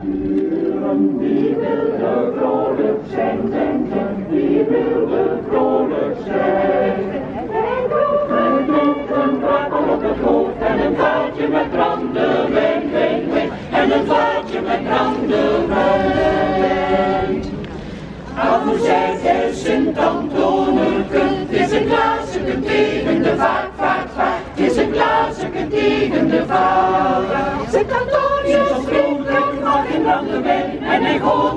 Wie wil er vrolijk zijn, denken, wie er vrolijk zijn? Hij droeg een brakel op het hoofd en een vaatje met brandewijn, wijn, wijn, en een vaatje met brandewijn. Af hoe zij zij Sint Antoneke, het is een glaasje tegen de vaart, vaart, vaart, het is een glaasje tegen de vaart. En gooit het